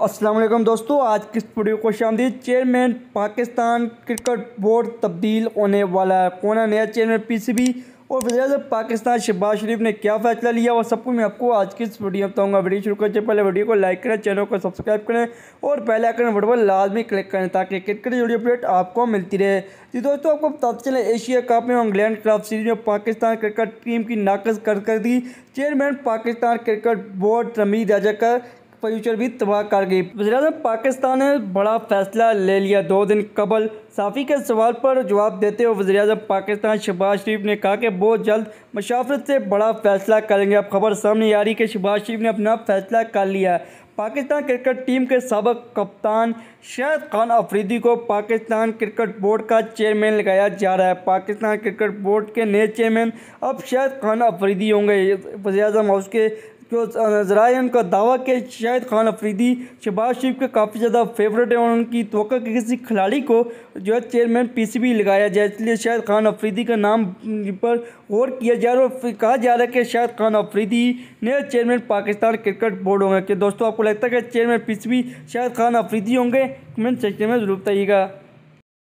असलम दोस्तों, आज की वीडियो को शामदी चेयरमैन पाकिस्तान क्रिकेट बोर्ड तब्दील होने वाला है। कौन है? नया चेयरमैन पीसीबी और वजह पाकिस्तान शहबाज शरीफ ने क्या फैसला लिया? और सबको मैं आपको आज की वीडियो बताऊँगा। वीडियो शुरू करने पहले वीडियो को लाइक करें, चैनल को सब्सक्राइब करें और पहले आकर वीडियो पर लाजमी क्लिक करें ताकि क्रिकेट वीडियो अपडेट आपको मिलती रहे। जी दोस्तों, आपको बताते चले, एशिया कप में इंग्लैंड खिलाफ सीरीज़ में पाकिस्तान क्रिकेट टीम की नाकस कर कर दी chairman Pakistan cricket board Ramiz Raja का फ्यूचर भी तबाह कर गई। वजी पाकिस्तान ने बड़ा फैसला ले लिया। दो दिन कबल साफ़ी के सवाल पर जवाब देते हुए वजी अजम पाकिस्तान शहबाज शरीफ ने कहा कि बहुत जल्द मशाफरत से बड़ा फैसला करेंगे। अब खबर सामने आ रही कि शहबाज शरीफ ने अपना फैसला कर लिया है। पाकिस्तान क्रिकेट टीम के सबक कप्तान शायद खान अफरीदी को पाकिस्तान क्रिकेट बोर्ड का चेयरमैन लगाया जा रहा है। पाकिस्तान क्रिकेट बोर्ड के नए चेयरमैन अब शायद खान अफरीदी होंगे। वजी अजम हाउस के जो जराए उनका दावा कि शायद खान अफरीदी शहबाज शरीफ के काफ़ी ज़्यादा फेवरेट है और उनकी तो कि किसी खिलाड़ी को जो है चेयरमैन पीसीबी लगाया जाए, इसलिए शायद खान अफरीदी का नाम पर गौर किया जा रहा है और कहा जा रहा है कि शायद खान अफरीदी नए चेयरमैन पाकिस्तान क्रिकेट बोर्ड होंगे। कि दोस्तों, आपको लगता है कि चेयरमैन पी शायद खान अफरीदी होंगे? कमेंट सेक्शन में ज़रूर बताइएगा।